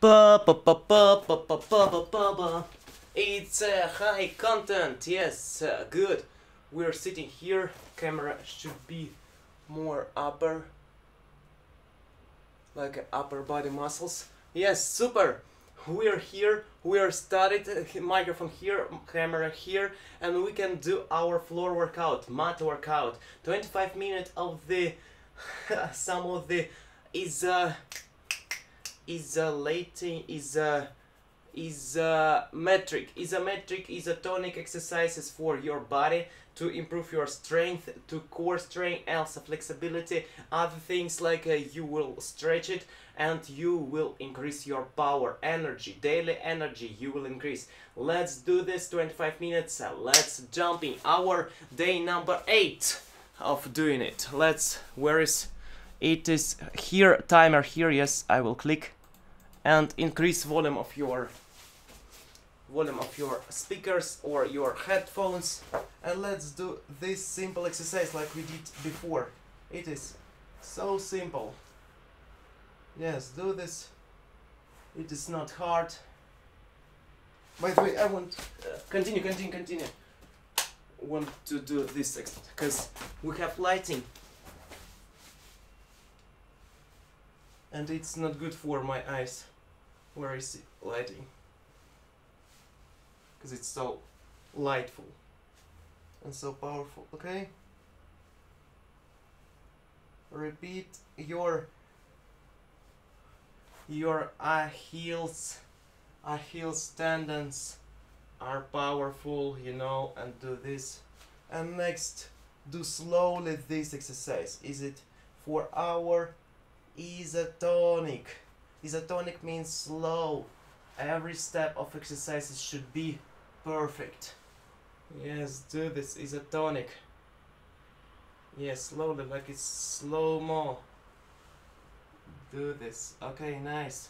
Ba, ba, ba, ba, ba, ba, ba, ba, ba. It's uh, high content, yes, uh, good. We're sitting here, camera should be more upper, like uh, upper body muscles. Yes, super. We're here, we are started, uh, microphone here, camera here, and we can do our floor workout, mat workout. 25 minutes of the, some of the, is uh, isolating is a isometric is a metric isotonic exercises for your body to improve your strength to core strength also flexibility. Other things like uh, you will stretch it and you will increase your power energy daily energy you will increase. Let's do this 25 minutes. Uh, let's jump in our day number eight of doing it. Let's where is it is here timer here yes i will click and increase volume of your volume of your speakers or your headphones. And let's do this simple exercise like we did before. It is so simple. Yes do this. It is not hard. By the way i want uh, continue continue continue. Want to do this because we have lighting and it's not good for my eyes where is it lighting because it's so lightful and so powerful okay? Repeat your your Achilles Achilles tendons are powerful you know and do this. And next do slowly this exercise. Is it for our isotonic. Isotonic means slow. Every step of exercises should be perfect. Yes do this isotonic. Yes slowly like it's slow mo do this. Okay nice.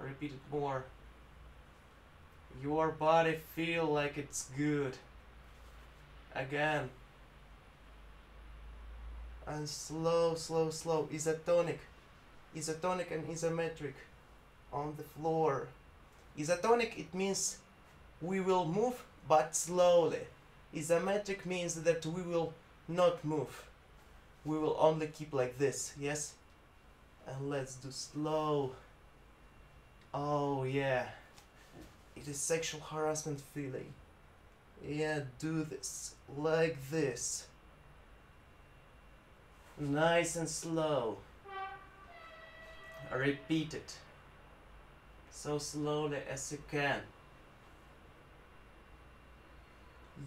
Repeat it more. Your body feel like it's good. Again and slow slow slow. Isotonic. Isotonic and isometric on the floor. Isotonic it means we will move but slowly. Isometric means that we will not move. We will only keep like this yes? And let's do slow. Oh yeah. It is sexual harassment feeling. Yeah do this. Like this nice and slow. Repeat it. So slowly as you can.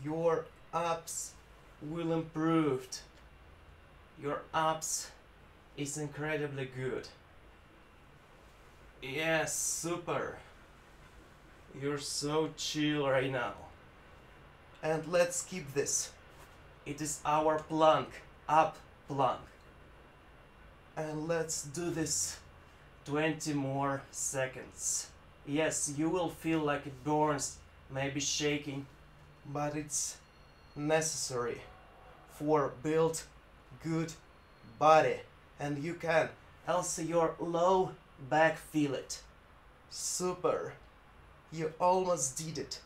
Your abs will improve. Your abs is incredibly good. Yes super. You're so chill right now. And let's keep this. It is our plank. Up plank and let's do this 20 more seconds. Yes you will feel like it burns maybe shaking but it's necessary for build good body. And you can also your low back feel it. Super. You almost did it.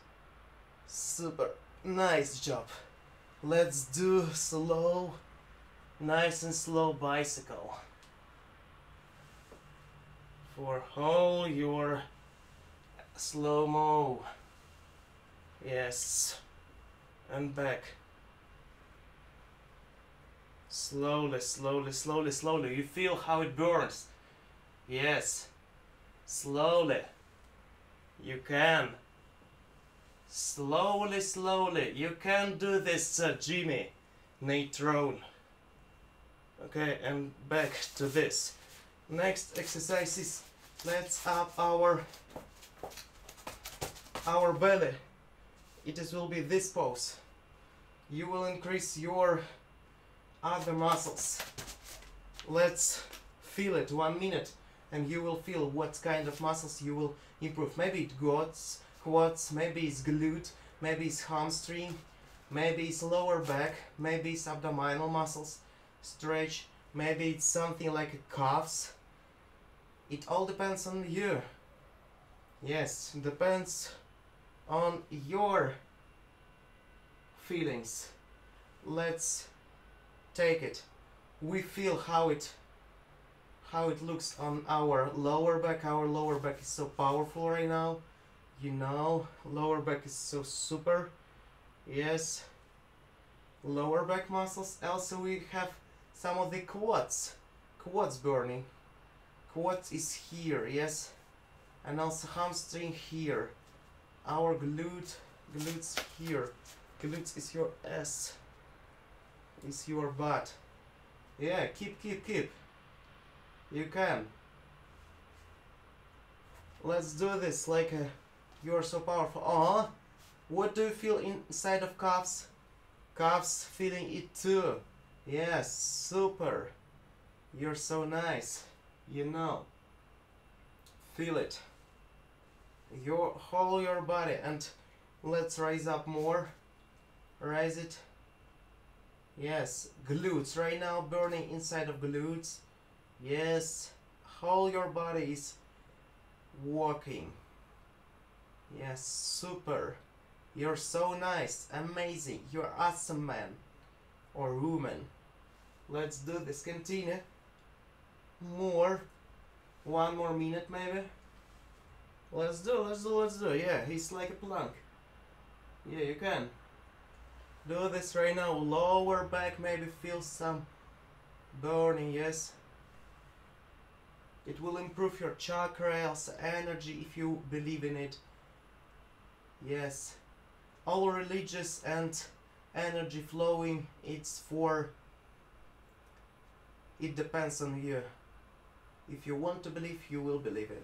Super. Nice job. Let's do slow nice and slow bicycle. For all your slow-mo. Yes and back. Slowly slowly slowly slowly. You feel how it burns. Yes slowly. You can. Slowly slowly. You can do this uh, Jimmy. Neutron okay and back to this. Next exercise is let's up our our belly. It is will be this pose. You will increase your other muscles. Let's feel it one minute and you will feel what kind of muscles you will improve. Maybe it quads quads maybe it's glute maybe it's hamstring maybe it's lower back maybe it's abdominal muscles stretch maybe it's something like calves. It all depends on you. Yes depends on your feelings. Let's take it. We feel how it how it looks on our lower back. Our lower back is so powerful right now. You know lower back is so super. Yes. Lower back muscles also we have some of the quads quads burning quads is here yes. And also hamstring here. Our glute glutes here. Glutes is your ass is your butt. Yeah keep keep keep. You can. Let's do this like a you're so powerful. Uh what do you feel inside of calves? Calves feeling it too yes super. You're so nice. You know. Feel it. Your whole your body and let's raise up more. Raise it. Yes glutes. Right now burning inside of glutes. Yes whole your body is walking. Yes super. You're so nice. Amazing. You're awesome man. Or woman let's do this. Continue more? One more minute maybe? Let's do let's do let's do. Yeah he's like a plank. Yeah you can. Do this right now. Lower back maybe feel some burning yes? It will improve your chakras energy if you believe in it. Yes. All religious and energy flowing it's for it depends on you. If you want to believe you will believe it.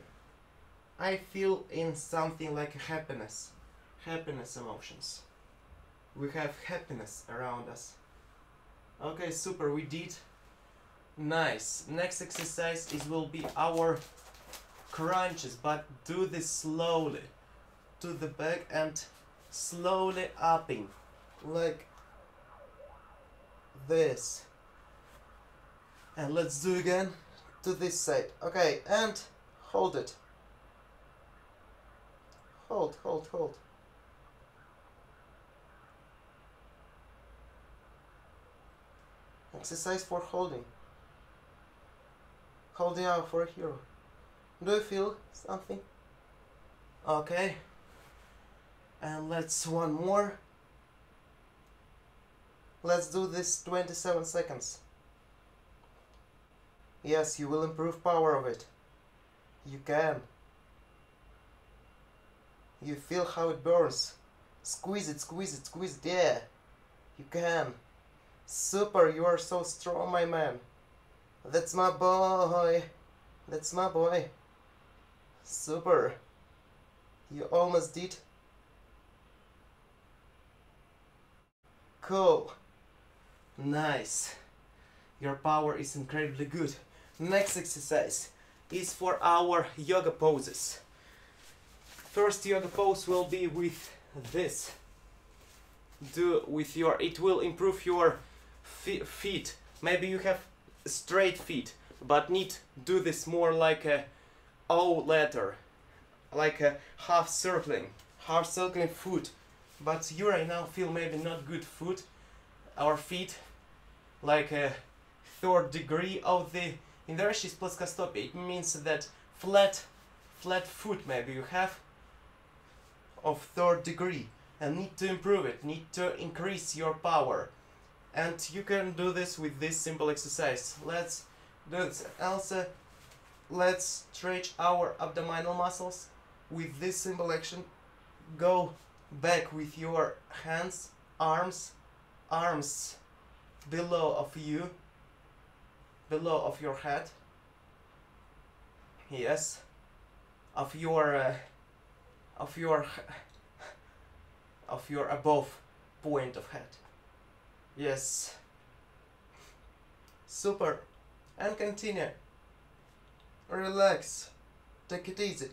I feel in something like happiness happiness emotions. We have happiness around us. Okay super we did. Nice. Next exercise is will be our crunches but do this slowly. To the back and slowly upping like this and let's do again to this side. Okay and hold it. Hold hold hold. Exercise for holding. Holding out for a hero. Do you feel something? Okay. And let's one more. Let's do this 27 seconds yes you will improve power of it. You can. You feel how it burns. Squeeze it squeeze it squeeze it yeah. You can. Super you are so strong my man. That's my boy. That's my boy. Super. You almost did. Cool. Nice. Your power is incredibly good. Next exercise is for our yoga poses. First yoga pose will be with this. Do with your, it will improve your feet. Maybe you have straight feet, but need do this more like a O letter, like a half circling, half circling foot but you right now feel maybe not good foot our feet like a third degree of the inertia is ploscostopia it means that flat flat foot maybe you have of third degree. And need to improve it need to increase your power. And you can do this with this simple exercise. Let's do this. Also uh, let's stretch our abdominal muscles. With this simple action go back with your hands, arms, arms below of you, below of your head. Yes, of your, uh, of your, of your above point of head. Yes. Super. And continue. Relax. Take it easy.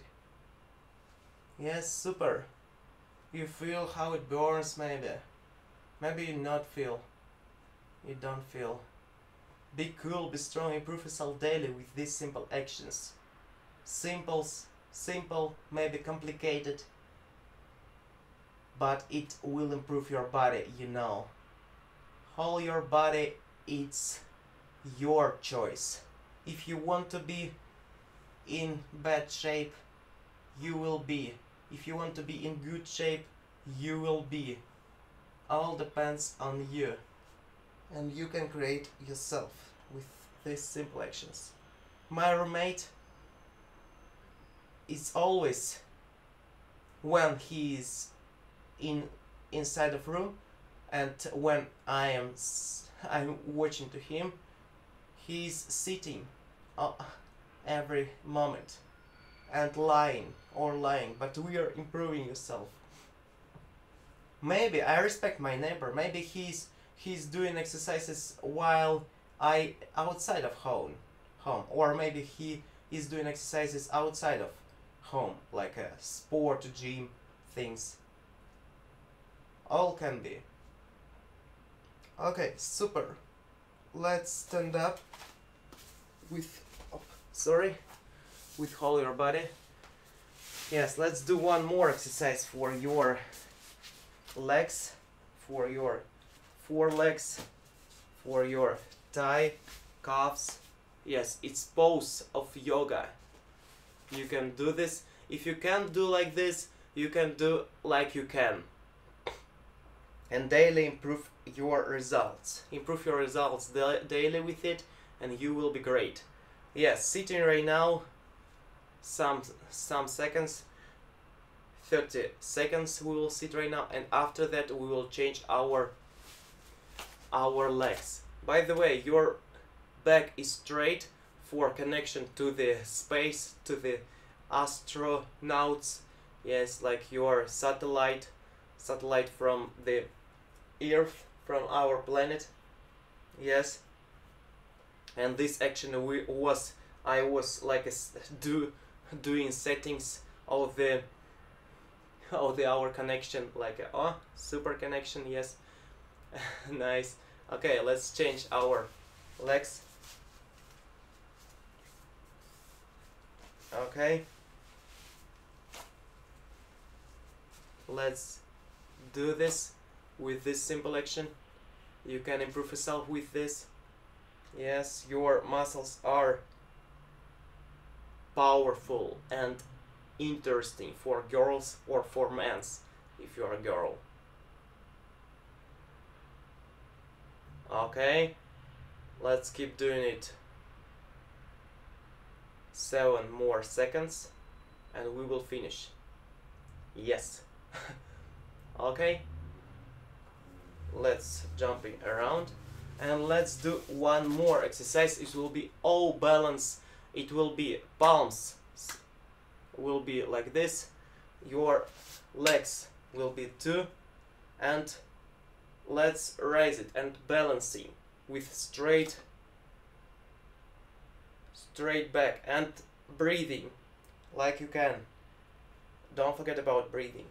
Yes, super. You feel how it burns maybe. Maybe you not feel. You don't feel. Be cool, be strong, improve yourself daily with these simple actions. simple simple maybe complicated but it will improve your body you know. How your body it's your choice. If you want to be in bad shape you will be. If you want to be in good shape you will be. All depends on you and you can create yourself with these simple actions. My roommate is always when he is in inside of room and when I am I'm watching to him he's sitting uh, every moment and lying or lying but we are improving yourself. Maybe I respect my neighbor maybe he's he's doing exercises while I outside of home home. Or maybe he is doing exercises outside of home like a sport gym things. All can be. Okay super. Let's stand up with oh, sorry with whole your body. Yes let's do one more exercise for your legs for your forelegs for your thigh calves. Yes it's pose of yoga. You can do this. If you can't do like this you can do like you can. And daily improve your results. Improve your results daily with it and you will be great. Yes sitting right now some some seconds 30 seconds we will sit right now and after that we will change our our legs. By the way your back is straight for connection to the space to the astronauts. Yes like your satellite satellite from the earth from our planet. Yes. And this action we was i was like a do doing settings of the of the our connection like a, oh super connection yes nice. Okay let's change our legs okay. Let's do this with this simple action. You can improve yourself with this. Yes your muscles are powerful and interesting for girls or for men if you're a girl okay. Let's keep doing it. Seven more seconds and we will finish. Yes. Okay. Let's jumping around and let's do one more exercise. It will be all balance. It will be palms. Will be like this. Your legs will be two and let's raise it and balancing with straight straight back and breathing like you can. Don't forget about breathing.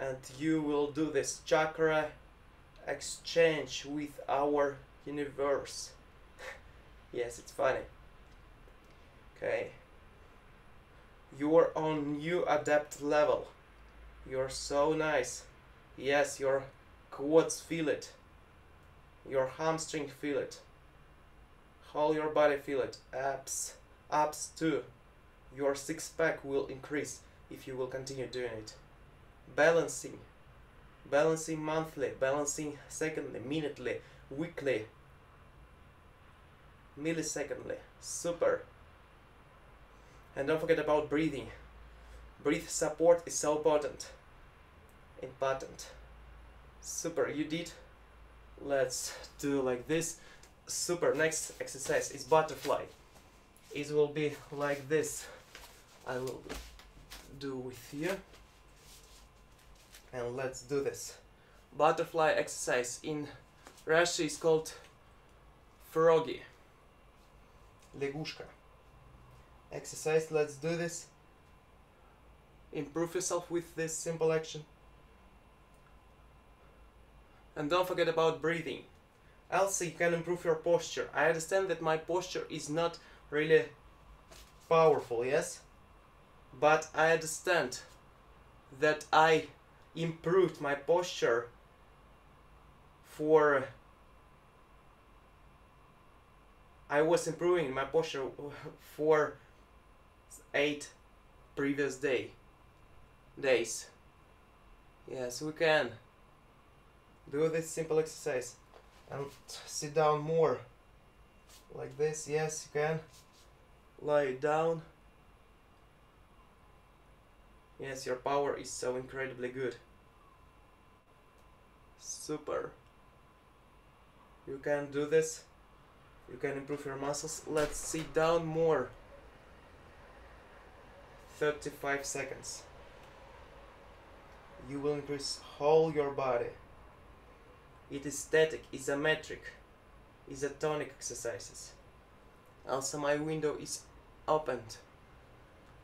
And you will do this chakra exchange with our universe. Yes it's funny. Okay. You're on new adapt level. You're so nice. Yes your quads feel it. Your hamstring feel it. Whole your body feel it. Abs abs too. Your six pack will increase if you will continue doing it. Balancing. Balancing monthly balancing secondly minutely weekly. Millisecondly. Super. And don't forget about breathing. Breath support is so important important super you did. Let's do like this. Super next exercise is butterfly. It will be like this. I will do with you. And let's do this. Butterfly exercise in Russia is called froggy. Legushka. Exercise let's do this. Improve yourself with this simple action and don't forget about breathing. Also you can improve your posture. I understand that my posture is not really powerful yes? But i understand that i improved my posture for I was improving my posture for eight previous day days. Yes, we can do this simple exercise and sit down more like this. Yes, you can lie down. Yes, your power is so incredibly good. Super. You can do this you can improve your muscles let's sit down more 35 seconds you will increase whole your body it is static isometric isotonic exercises also my window is opened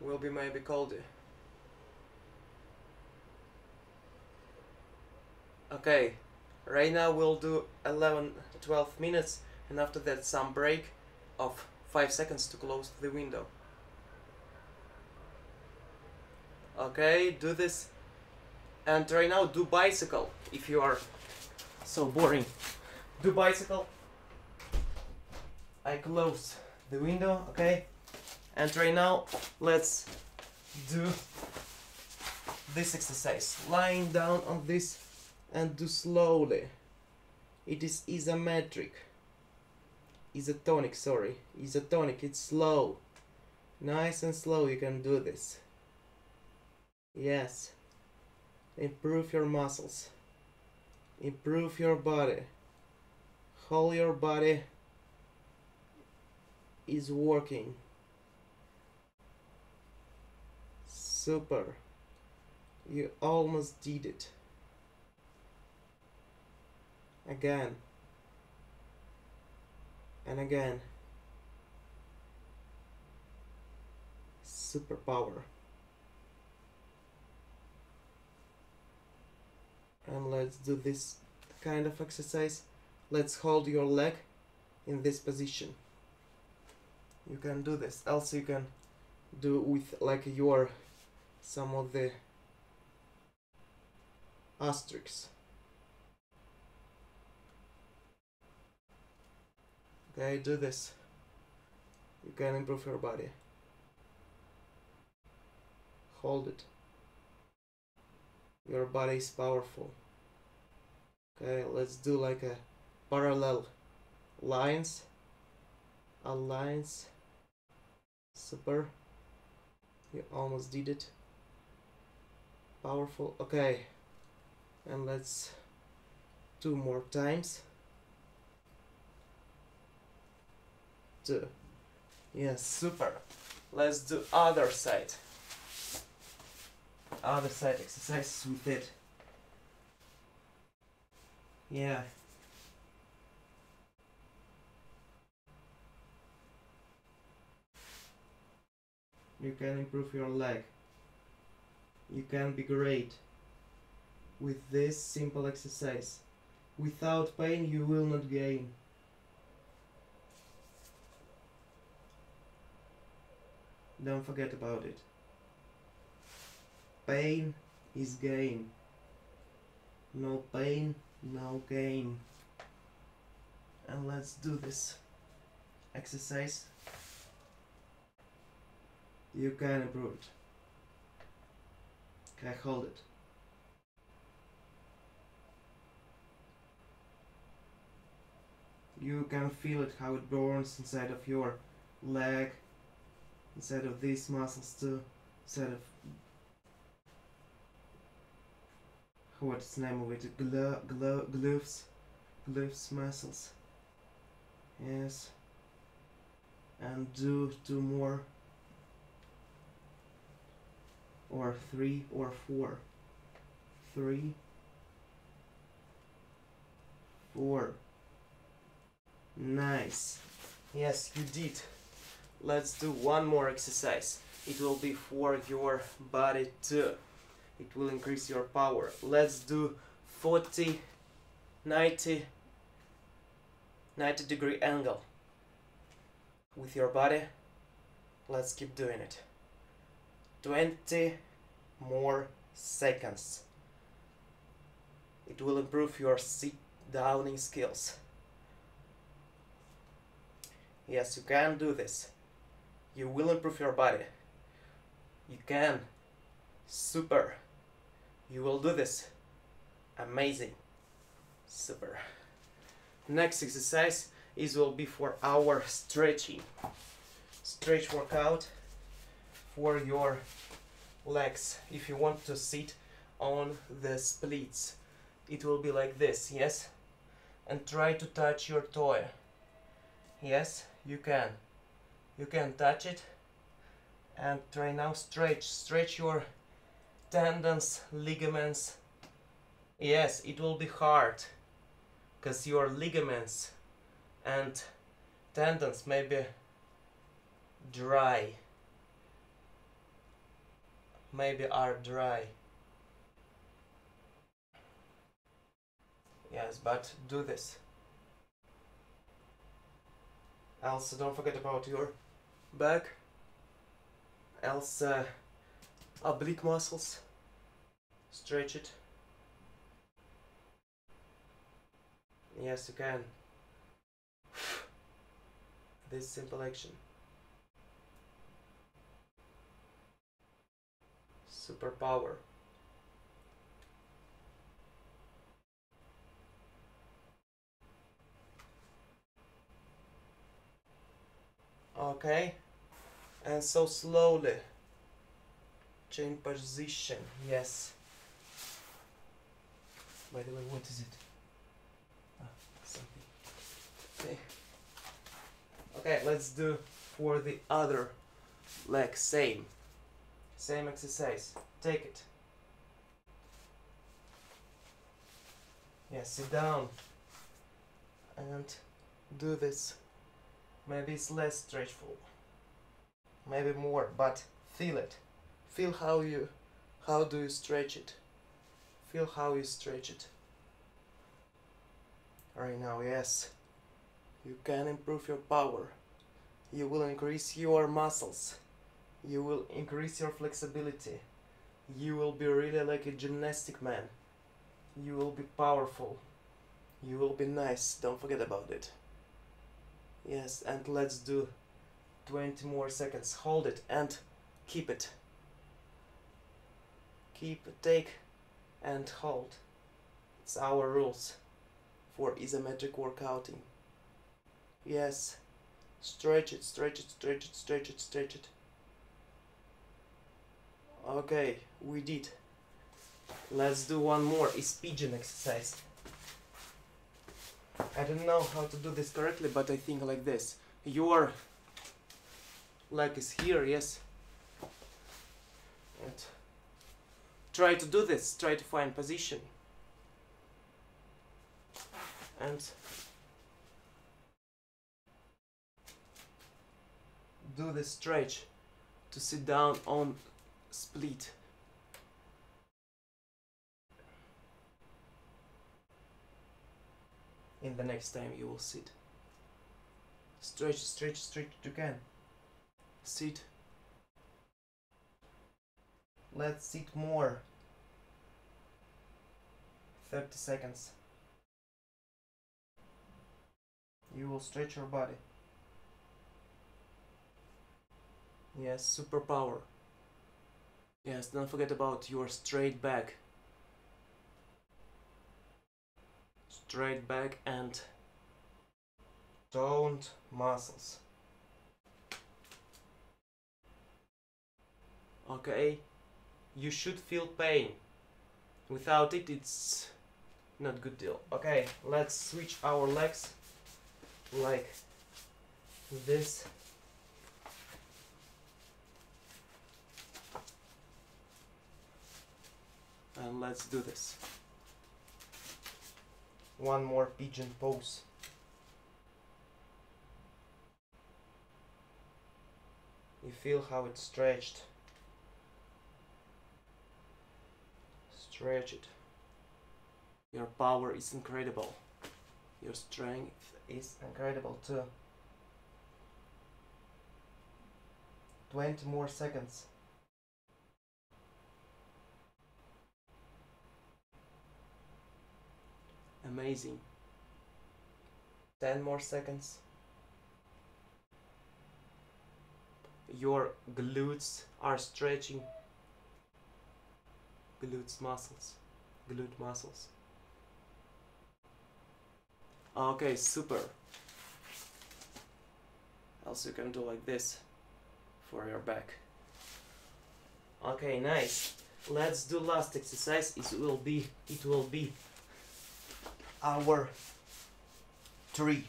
will be maybe colder okay right now we'll do 11 12 minutes and after that some break of 5 seconds to close the window. Okay, do this. And right now do bicycle if you are so boring. Do bicycle. I close the window, okay? And right now let's do this exercise. Lying down on this and do slowly. It is isometric isotonic sorry isotonic it's slow nice and slow you can do this yes improve your muscles improve your body. How your body is working. Super. You almost did it. Again. And again. Superpower and let's do this kind of exercise let's hold your leg in this position you can do this also you can do with like your some of the asterisks Okay, do this. You can improve your body. Hold it. Your body is powerful. Okay, let's do like a parallel lines. A lines. Super. You almost did it. Powerful. Okay. And let's two more times. two. Yes, super. Let's do other side. Other side exercise with it. Yeah. You can improve your leg. You can be great with this simple exercise. Without pain you will not gain. Don't forget about it. Pain is gain. No pain, no gain. And let's do this exercise. You can improve it. Okay, hold it. You can feel it how it burns inside of your leg inside of these muscles too instead of what's name it Glo glo gloves? Gloves muscles. Yes. And do two more. Or three or four. Three. Four. Nice. Yes you did. Let's do one more exercise. It will be for your body too it will increase your power. Let's do 40 90 90 degree angle with your body. Let's keep doing it. 20 more seconds. It will improve your sit downing skills. Yes you can do this. You will improve your body. You can. Super you will do this. Amazing. Super. Next exercise is will be for our stretching. Stretch workout for your legs. If you want to sit on the splits it will be like this yes? And try to touch your toe. Yes you can. You can touch it. And try now stretch. Stretch your tendons ligaments. Yes it will be hard because your ligaments and tendons may be dry. Maybe are dry. Yes but do this. Also don't forget about your back. Else uh, oblique muscles. Stretch it. Yes you can. This simple action. Superpower. Okay. And so slowly change position yes. By the way what is it? Ah, something. Okay okay let's do for the other leg same. Same exercise. Take it. Yeah sit down. And do this. Maybe it's less stretchful maybe more but feel it feel how you how do you stretch it? Feel how you stretch it. Right now yes. You can improve your power. You will increase your muscles. You will increase your flexibility. You will be really like a gymnastic man. You will be powerful. You will be nice. Don't forget about it. Yes and let's do 20 more seconds. Hold it and keep it keep take and hold. It's our rules for isometric workouting. Yes. Stretch it stretch it stretch it stretch it stretch it. Okay we did. Let's do one more is pigeon exercise. I don't know how to do this correctly but I think like this. Your leg is here yes? And try to do this try to find position. And do the stretch to sit down on split. In the next time you will sit. Stretch stretch stretch you can. Sit let's sit more. 30 seconds. You will stretch your body. Yes superpower. Yes don't forget about your straight back. Straight back and toned muscles. Okay you should feel pain. Without it it's not good deal. Okay let's switch our legs like this. And let's do this. One more pigeon pose. You feel how it's stretched stretch it your power is incredible your strength is incredible too 20 more seconds. Amazing. 10 more seconds. Your glutes are stretching. Glutes muscles. Glute muscles. Okay, super. Also you can do like this for your back. Okay, nice. Let's do last exercise. It will be it will be our tree.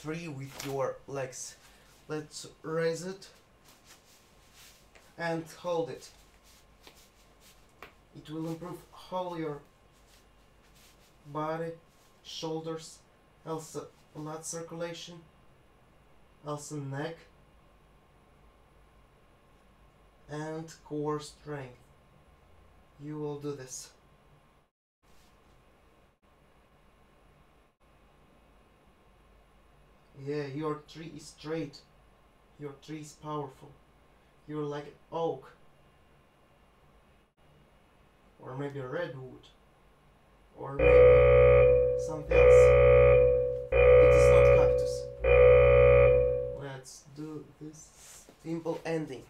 Tree with your legs. Let's raise it and hold it. It will improve all your body, shoulders, also blood circulation, also neck and core strength. You will do this. Yeah, your tree is straight. Your tree is powerful. You're like an oak. Or maybe a redwood. Or maybe something else. It is not cactus. Let's do this simple ending.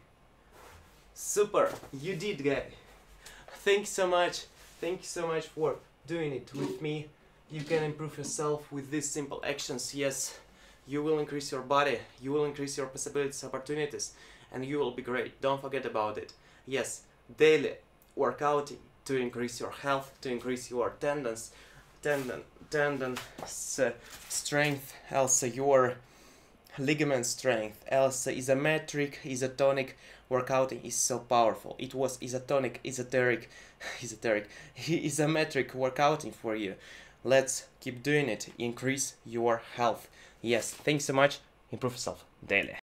Super, you did guy. Thanks so much. Thank you so much for doing it with me. You can improve yourself with these simple actions. Yes, you will increase your body, you will increase your possibilities, opportunities, and you will be great. Don't forget about it. Yes, daily workouting to increase your health, to increase your tendons, tendon, tendon uh, strength, also your ligament strength, also isometric, isotonic workouting is so powerful. It was isotonic, esoteric, esoteric, isometric workouting for you. Let's keep doing it. Increase your health. Yes, thanks so much. Improve yourself daily.